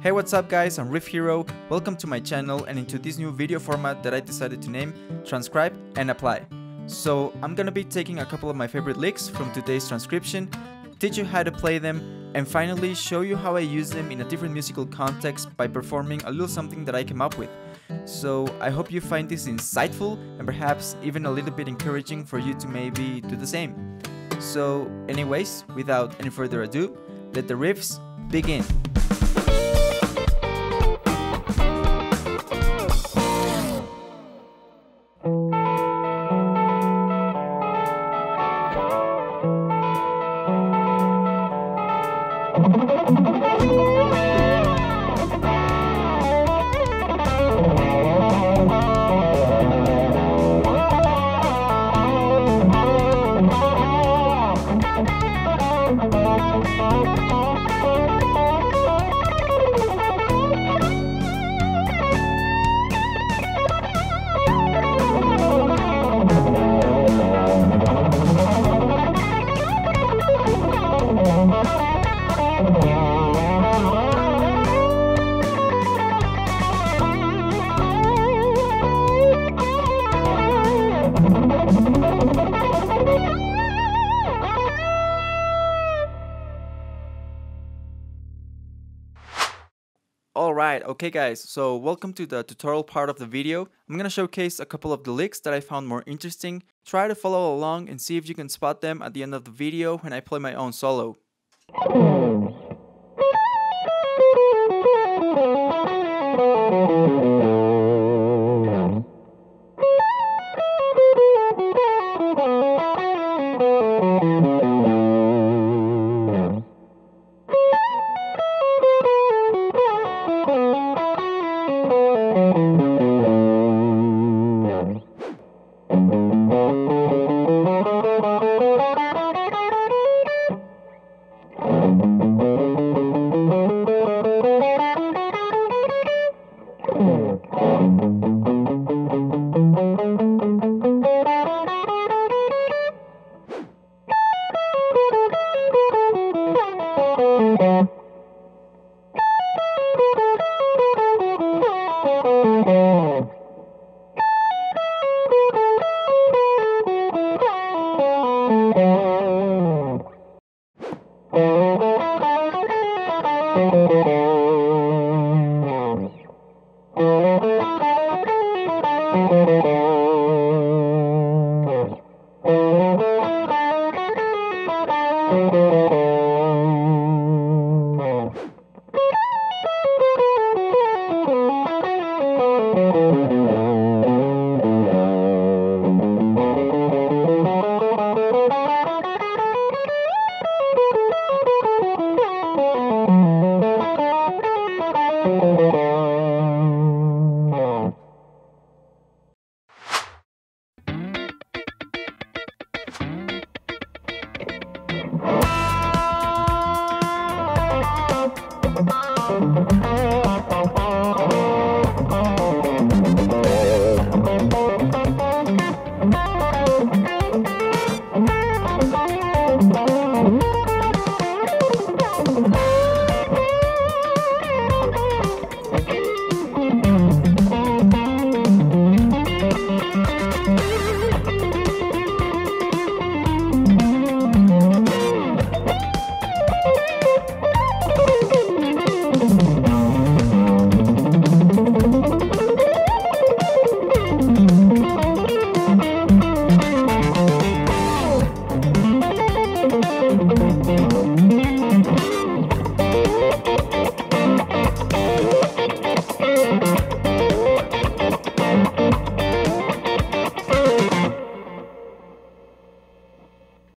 Hey what's up guys, I'm Riff Hero, welcome to my channel and into this new video format that I decided to name Transcribe and Apply. So I'm gonna be taking a couple of my favorite licks from today's transcription, teach you how to play them, and finally show you how I use them in a different musical context by performing a little something that I came up with. So I hope you find this insightful and perhaps even a little bit encouraging for you to maybe do the same. So anyways, without any further ado, let the riffs begin. Alright, okay guys, so welcome to the tutorial part of the video. I'm gonna showcase a couple of the licks that I found more interesting. Try to follow along and see if you can spot them at the end of the video when I play my own solo.